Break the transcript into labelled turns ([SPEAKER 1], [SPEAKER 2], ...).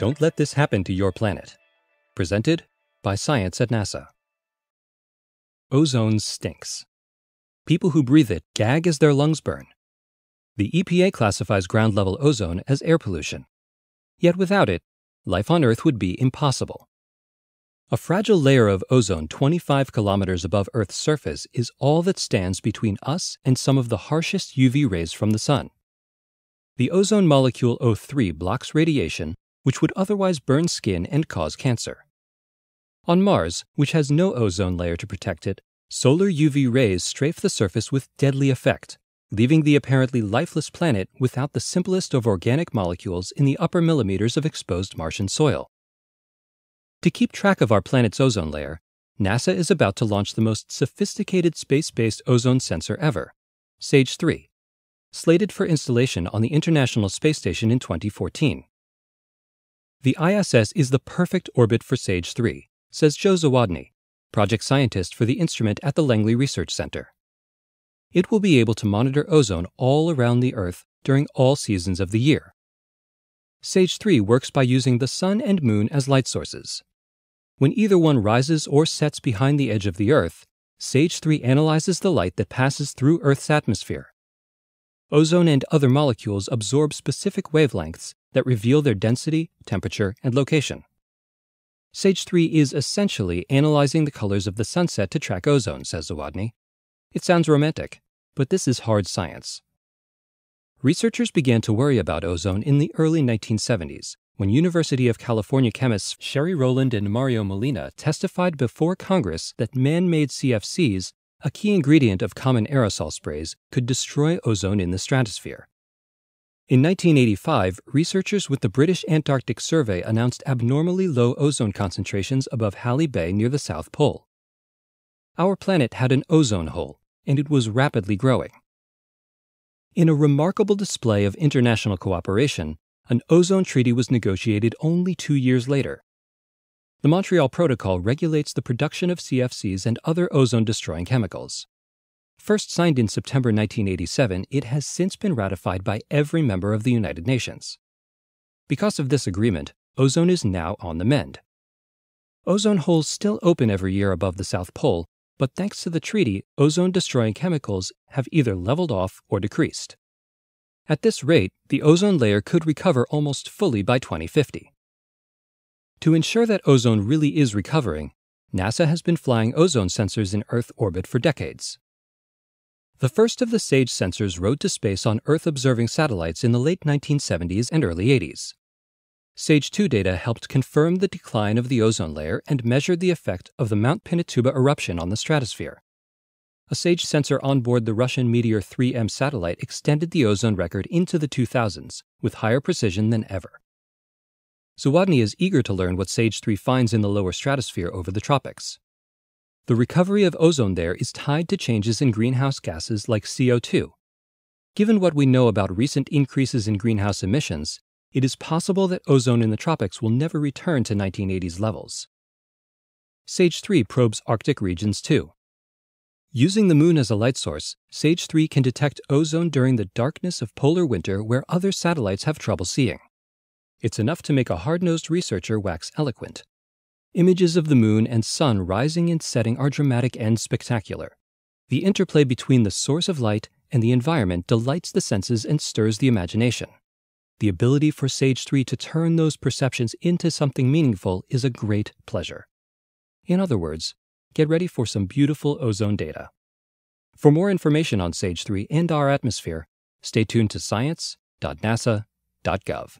[SPEAKER 1] Don't let this happen to your planet. Presented by Science at NASA. Ozone stinks. People who breathe it gag as their lungs burn. The EPA classifies ground level ozone as air pollution. Yet without it, life on Earth would be impossible. A fragile layer of ozone 25 kilometers above Earth's surface is all that stands between us and some of the harshest UV rays from the sun. The ozone molecule O3 blocks radiation, which would otherwise burn skin and cause cancer. On Mars, which has no ozone layer to protect it, solar UV rays strafe the surface with deadly effect, leaving the apparently lifeless planet without the simplest of organic molecules in the upper millimeters of exposed Martian soil. To keep track of our planet's ozone layer, NASA is about to launch the most sophisticated space based ozone sensor ever, SAGE 3, slated for installation on the International Space Station in 2014. The ISS is the perfect orbit for SAGE 3, says Joe Zawodny, project scientist for the instrument at the Langley Research Center it will be able to monitor ozone all around the Earth during all seasons of the year. SAGE 3 works by using the Sun and Moon as light sources. When either one rises or sets behind the edge of the Earth, SAGE 3 analyzes the light that passes through Earth's atmosphere. Ozone and other molecules absorb specific wavelengths that reveal their density, temperature, and location. SAGE 3 is essentially analyzing the colors of the sunset to track ozone, says Zawodny. It sounds romantic, but this is hard science. Researchers began to worry about ozone in the early 1970s when University of California chemists Sherry Rowland and Mario Molina testified before Congress that man made CFCs, a key ingredient of common aerosol sprays, could destroy ozone in the stratosphere. In 1985, researchers with the British Antarctic Survey announced abnormally low ozone concentrations above Halley Bay near the South Pole. Our planet had an ozone hole, and it was rapidly growing. In a remarkable display of international cooperation, an ozone treaty was negotiated only two years later. The Montreal Protocol regulates the production of CFCs and other ozone destroying chemicals. First signed in September 1987, it has since been ratified by every member of the United Nations. Because of this agreement, ozone is now on the mend. Ozone holes still open every year above the South Pole, but thanks to the treaty, ozone destroying chemicals have either leveled off or decreased. At this rate, the ozone layer could recover almost fully by 2050. To ensure that ozone really is recovering, NASA has been flying ozone sensors in Earth orbit for decades. The first of the SAGE sensors rode to space on Earth observing satellites in the late 1970s and early 80s. SAGE 2 data helped confirm the decline of the ozone layer and measured the effect of the Mount Pinatubo eruption on the stratosphere. A SAGE sensor on board the Russian Meteor 3M satellite extended the ozone record into the 2000s with higher precision than ever. Zawodny is eager to learn what SAGE 3 finds in the lower stratosphere over the tropics. The recovery of ozone there is tied to changes in greenhouse gases like CO2. Given what we know about recent increases in greenhouse emissions, it is possible that ozone in the tropics will never return to 1980s levels. SAGE 3 probes Arctic regions too. Using the moon as a light source, SAGE 3 can detect ozone during the darkness of polar winter where other satellites have trouble seeing. It's enough to make a hard nosed researcher wax eloquent. Images of the moon and sun rising and setting are dramatic and spectacular. The interplay between the source of light and the environment delights the senses and stirs the imagination. The ability for Sage 3 to turn those perceptions into something meaningful is a great pleasure. In other words, get ready for some beautiful ozone data. For more information on Sage 3 and our atmosphere, stay tuned to science.nasa.gov.